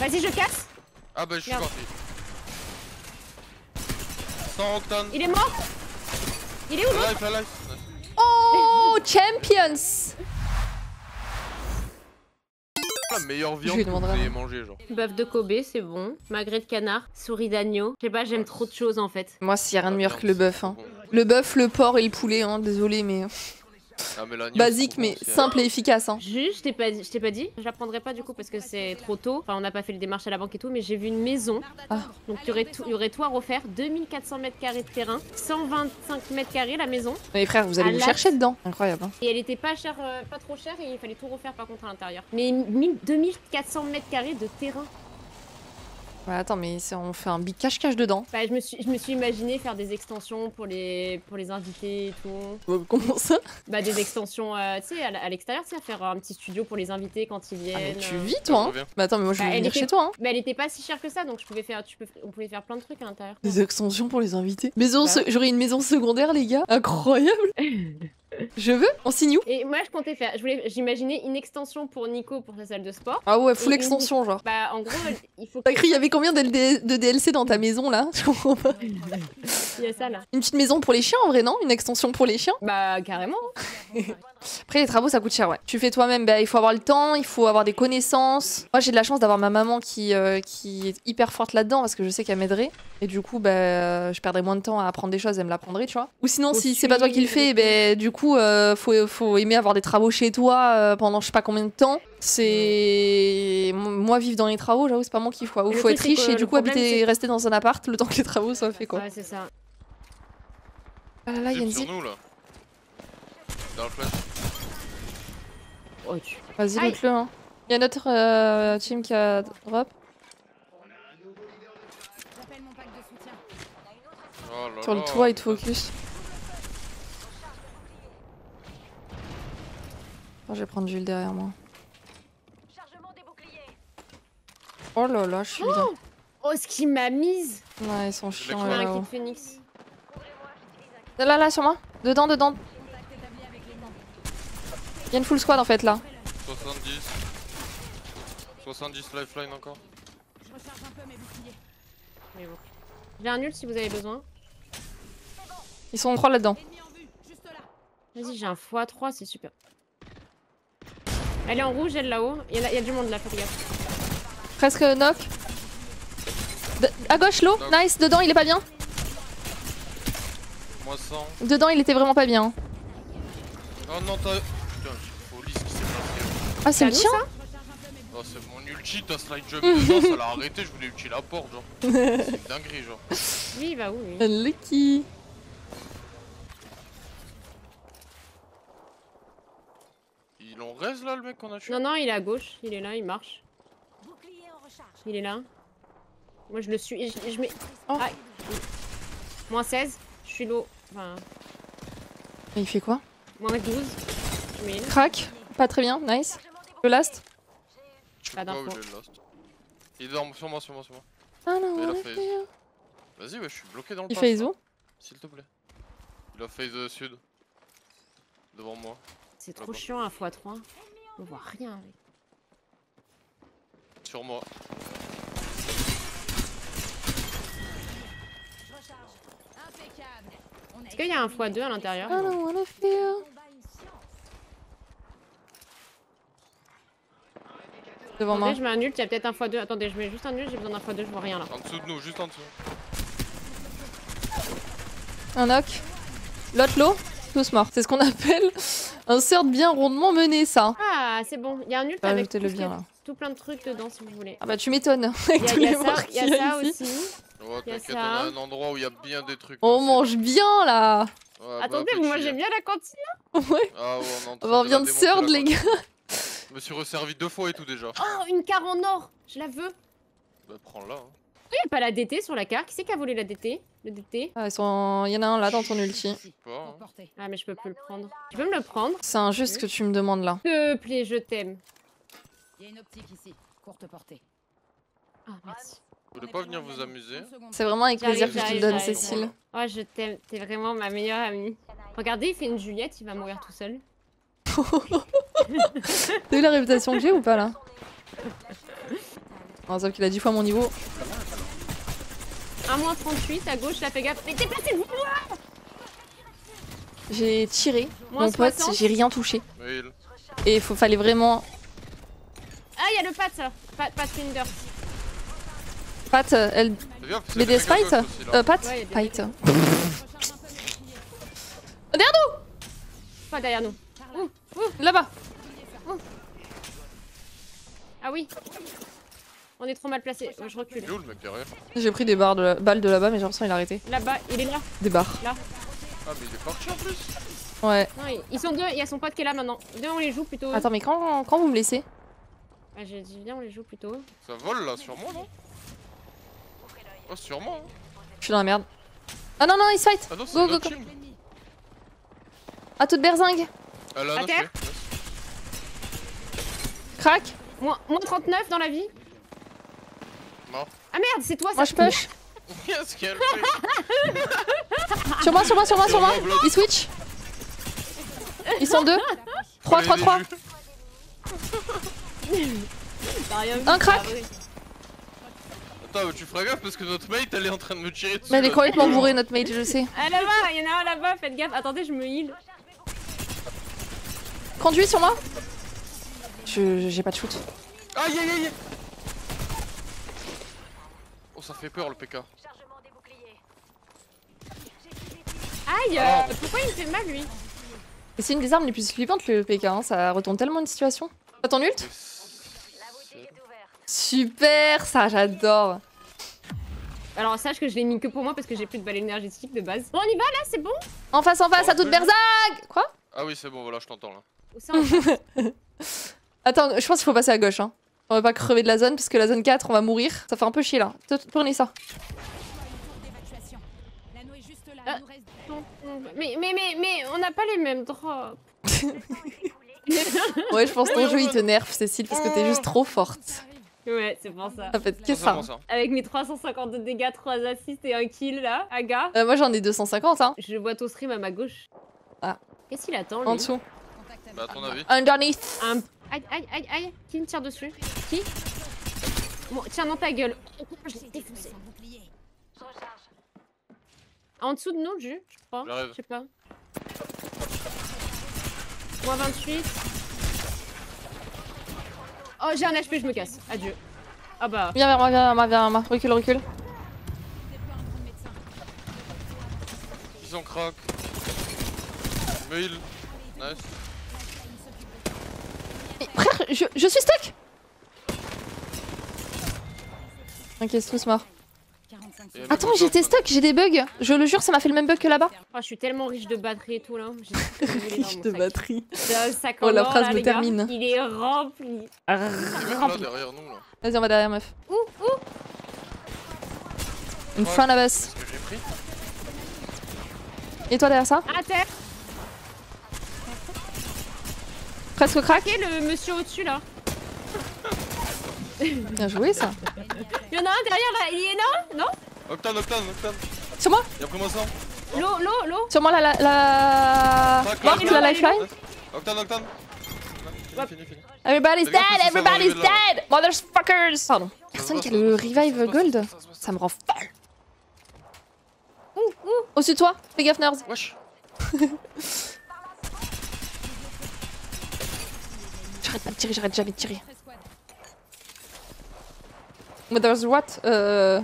Vas-y, je casse. Ah bah je suis parti. 100 octane. Il est mort. Il est où l'autre Life, la life. Oh, champions La meilleure viande que vous ayez mangé genre. Bœuf de Kobe, c'est bon. Magret de canard, souris d'agneau. Je sais pas, j'aime trop de choses en fait. Moi, s'il y a rien de La meilleur que le bœuf. Hein. bon. Le bœuf, le porc et le poulet, hein, désolé, mais Ah, mais basique, mais simple et efficace. Hein. Juste, je t'ai pas, dit- je t'ai pas dit. Je l'apprendrai pas du coup parce que c'est trop tôt. Enfin, on n'a pas fait le démarche à la banque et tout, mais j'ai vu une maison. Ah. Donc il y aurait tout, il y aurait tout à refaire. 2400 mètres carrés de terrain, 125 mètres carrés la maison. Mais frère, vous allez vous la- chercher dedans. Incroyable. Hein. Et elle était pas chère, euh, pas trop chère et il fallait tout refaire par contre à l'intérieur. Mais 1000 2400 mètres carrés de terrain. Ouais, attends, mais on fait un big cache-cache dedans. Bah, je me suis, je me suis imaginé faire des extensions pour les, pour les invités et tout. Euh, Comment ça? Bah, des extensions, euh, tu sais, à, l'extérieur, tu sais, à faire un petit studio pour les invités quand ils Ah, viennent. mais tu euh. vis, toi hein. Bah attends, mais moi je Bah, vais elle venir était- chez toi. Hein. Mais elle était pas si chère que ça, donc je pouvais faire, tu peux, on pouvait faire plein de trucs à l'intérieur. Des extensions pour les invités. Maison, Bah. se- j'aurais une maison secondaire, les gars. Incroyable. je veux On signe où? Et moi, je comptais faire, je voulais, j'imaginais une extension pour Nico pour sa salle de sport. Ah ouais, full Et- extension, genre. Bah, en gros, il faut T'as cru, il y avait combien de, de DLC dans ta maison là? Je comprends pas. qu'il y ait ça là. Une petite maison pour les chiens en vrai, non? Une extension pour les chiens? Bah, carrément. Après, les travaux ça coûte cher, ouais. Tu fais toi-même, bah, il faut avoir le temps, il faut avoir des connaissances. Moi j'ai de la chance d'avoir ma maman qui, euh, qui est hyper forte là-dedans parce que je sais qu'elle m'aiderait. Et du coup, bah, euh, je perdrais moins de temps à apprendre des choses, elle me l'apprendrait, tu vois. Ou sinon, si c'est pas toi qui le fais, ben du coup, euh, faut, faut aimer avoir des travaux chez toi euh, pendant je sais pas combien de temps. C'est. Moi, vivre dans les travaux, j'avoue, c'est pas mon kiff quoi. Ou le faut truc, être riche et le du coup problème, habiter, rester dans un appart le temps que les travaux soient faits quoi. Ouais, c'est ça. Ah là là, il y a une Zip zip. sur nous là. Dans le flash. Oh, tu... Vas-y, Aïe. loot-le. Hein. Il y a notre euh, team qui a drop. J'appelle mon pack de soutien. Oh là Sur le toit, il te focus. Je vais prendre Jules derrière moi. Oh là là, je suis bien. Oh, ce qui m'a mise. Ouais, ils sont chiants là, un là-haut. kit phoenix. Là, là, sur moi. Dedans, dedans. Il y a une full squad en fait là. 70. 70 lifeline encore. Je recharge un peu mes boucliers. Mais bon. J'ai un nul si vous avez besoin. Ils sont là-dedans. En vue, juste là. Vas-y, j'ai un x3, c'est super. Elle est en rouge, elle là-haut. Il y, a- il y a du monde là, fais gaffe. Presque knock. De- à gauche, l'eau. Nice. Dedans, il est pas bien. Moi 100. Dedans, il était vraiment pas bien. Oh non, t'as. Putain, j'ai folie ce qui s'est passé. Ah, c'est le tien Oh, c'est mon ulti, t'as slide jump dedans, ça l'a arrêté, je voulais ulti la porte, genre. C'est une dinguerie, genre. Va où, lui Lucky. Il en reste là, le mec qu'on a tué Non, non, il est à gauche. Il est là, il marche. Bouclier en recharge. Il est là. Moi, je le suis. Je, je mets. Oh. Aïe. Moins 16. Je suis low. Enfin, Et il fait quoi? Moins 12. Je mets une. Crac. Pas très bien. Nice. Le last? Pas last. Il est dans- sur moi, sur moi, sur moi. Ah non, Mais il a fait-. Vas-y, ouais, je suis bloqué dans le Il pass, fait où S'il te plaît. Il a phase sud. Devant moi. C'est trop chiant un x3. On voit rien. Sur moi. Est-ce qu'il y a un x2 à l'intérieur I don't wanna feel. Devant moi. Attendez, je mets un ult, il y a peut-être un x2. Attendez, je mets juste un ult, j'ai besoin d'un x2, je vois rien là. En dessous de nous, juste en dessous. Un knock. L'autre lot. Tous morts. C'est ce qu'on appelle un sort bien rondement mené, ça. Ah, c'est bon. Il y a un ult Bah, avec tout, bien, là. tout plein de trucs dedans si vous voulez. Ah bah tu m'étonnes. Avec Il y a, tous il y a les ça, morts il y a qu'il y ça a ici. aussi. Oh, a t'inquiète, ça. on a un endroit où il y a bien des trucs. On aussi. mange bien là. Ouais, bah, Attendez, petit, moi hein. j'aime bien la cantine. Ouais. Ah ouais, on On vient de surd les gars. Je me suis resservi deux fois et tout déjà. Oh, une carte en or Je la veux. Bah prends-la. hein. Il n'y a pas la DT sur la carte. Qui c'est qui a volé la DT Le DT Ah, ils sont... Il y en a un là dans ton ulti. Pas, hein. Ah, mais je peux plus le prendre. Tu peux me le prendre? C'est injuste ce que tu me demandes là. S'il te plaît, je t'aime. Il y a une optique ici. Courte portée. Ah, merci. Vous voulez pas venir vous amuser? C'est vraiment avec plaisir que je te donne. Cécile. Oh, je t'aime. T'es vraiment ma meilleure amie. Regardez, il fait une Juliette, il va mourir tout seul. T'as eu la réputation que j'ai ou pas là? Oh, sauf qu'il a 10 fois mon niveau. 1 moins 38 à gauche, là, fais gaffe. Mais déplacez-vous J'ai tiré. Moins Mon pote, 60. j'ai rien touché. Oui, Et il faut, fallait vraiment. Ah, il y a le pat, ça. Pat, pat Finder. Pat, euh, elle. BDS des Fight là. euh, Pat Ouais, Fight. Peu mes boucliers. Pas derrière nous. Là-bas. Ah oui. On est trop mal placé. je recule. Il est où le mec derrière J'ai pris des barres de la- balles de là-bas, mais j'ai l'impression qu'il a arrêté. Là-bas, il est là. Des barres. Ah, mais il est parti en plus Ouais. Non, ils- ils sont deux. Il y a son pote qui est là maintenant. Viens, on les joue plutôt. Attends, mais quand, quand vous me laissez Ah, j'ai dit, viens, on les joue plutôt. Ça vole là sur moi, non Oh, sur moi. hein. Je suis dans la merde. Ah non, non, il se fight Ah non, Go, go, go. team. À toute berzingue Elle a À terre. Crac Moins, moins 39 dans la vie. Ah merde, c'est toi ça. Moi je push Qu'est-ce qu'elle fait Sur moi, sur moi, sur moi, sur moi. Ils switch Ils sont deux 3, Allez, 3, les 3 jus. T'as rien vu, Un crack. Attends, mais tu feras gaffe parce que notre mate elle est en train de me tirer dessus. Mais elle est complètement bourrée notre mate, je sais. Ah là-bas, il y en a un là-bas, faites gaffe. Attendez, je me heal. Conduit sur moi Je j'ai pas de shoot. Aïe aïe aïe Oh, ça fait peur le PK. Aïe, Alors. euh, pourquoi il me fait mal lui Et c'est une des armes les plus flippantes le PK, hein. ça retourne tellement une situation. T'as ton ult Super, ça j'adore. Alors sache que je l'ai mis que pour moi parce que j'ai plus de balles énergétiques de base. Bon, on y va là, c'est bon En face, en face, à toute berzingue Quoi? Ah oui, c'est bon, voilà, je t'entends là. Attends, je pense qu'il faut passer à gauche. Hein. On va pas crever de la zone, puisque la zone 4, on va mourir. Ça fait un peu chier là. Tournez ça. Ah. Mais, mais, mais, mais, on n'a pas les mêmes drops. Ouais, je pense que ton jeu il te nerf, Cécile, parce que t'es juste trop forte. ouais, c'est pour ça. Ça fait que ça. bon, ça. Avec mes 352 dégâts, 3 assists et un kill là, Aga, Euh, moi j'en ai 250, hein. je vois ton stream à ma gauche. Ah. Qu'est-ce qu'il attend lui? En dessous. Bah, à ton avis Underneath. Un... Aïe, aïe, aïe, aïe, qui me tire dessus Qui Bon, tiens dans ta gueule. Je l'ai défoncé. En dessous de nous, le jus, je crois. Je sais pas. Moins 28. Oh, j'ai un HP, je me casse. Adieu. Ah bah. Viens vers moi, viens vers moi, viens vers moi. Recule, recule. Ils ont crack. Me heal. Nice. Frère, je, je suis stuck Ok, c'est tous morts. 45 Et Attends, j'étais stuck, j'ai des bugs. Je le jure, ça m'a fait le même bug que là-bas. Oh, je suis tellement riche de batterie et tout là. Mon sac. batterie. Sac Oh, la phrase là, me gars. termine. Il est rempli. Là Rempli. derrière nous là. Vas-y, on va derrière, meuf. Ouh, ouh. In front of us. Qu'est-ce que j'ai pris? Et toi derrière ça? À terre. Presque est le monsieur au-dessus là Bien joué ça. Il y en a un derrière là. Il est là Non Octane, Octane, Octane. Sur moi Y'a pris moi ça L'eau, l'eau, l'eau. Sur moi la la la. Marque crack, la lifeline. Octane, Octane. Fini, fini. Everybody's dead, everybody's dead, motherfuckers. Pardon. Personne qui a le revive gold. ça me rend folle. Ouh, ouh. Au-dessus de toi, fais gaffe nerds. Wesh. J'arrête pas de tirer, j'arrête jamais de tirer. Squad. Mother's what Euh.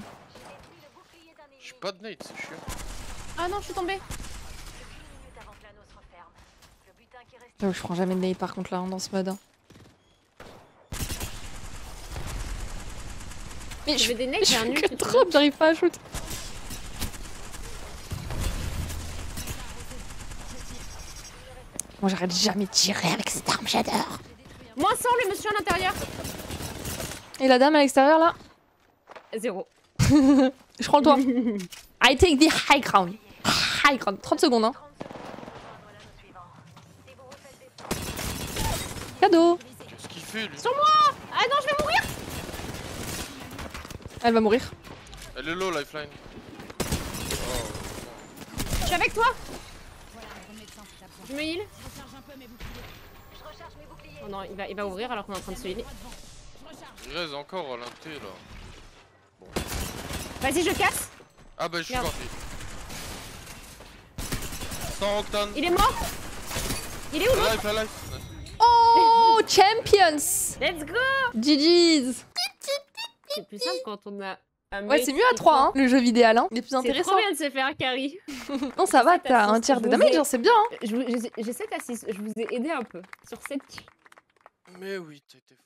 J'ai pas de nade, c'est chiant. Ah non, je suis tombée. J'avoue, je prends jamais de nade par contre là hein, dans ce mode. hein. Mais je J'avais des nades, j'ai un que drop, j'arrive pas à shoot. Moi j'arrête jamais de tirer avec cette arme, j'adore. Moins 100 le monsieur à l'intérieur. Et la dame à l'extérieur là Zéro. Je prends le toit. I take the high ground. High ground. 30 secondes hein. Cadeau Qu'est-ce qu'il fait lui? Sur moi Ah non, je vais mourir. Elle va mourir. Elle est low, lifeline. Je suis avec toi. Je me heal. Oh non, il va, il va ouvrir alors qu'on est en train de se healer. Il reste encore à l'inté là. Vas-y, je casse. Ah bah je suis Merde. parti. 100 octane. Il est mort. Il est où Life, life. Oh, champions Let's go GG's C'est plus simple quand on a un Ouais, c'est mieux à qui 3, prend- hein, le jeu vidéo, hein. Il est plus C'est intéressant. trop bien de se faire carry. Non, ça va, t'as un tiers de damage, ai- hein, c'est bien, hein. J'ai j'ai 7 assists, je vous ai aidé un peu sur 7 kills. Mais oui, t'étais fort.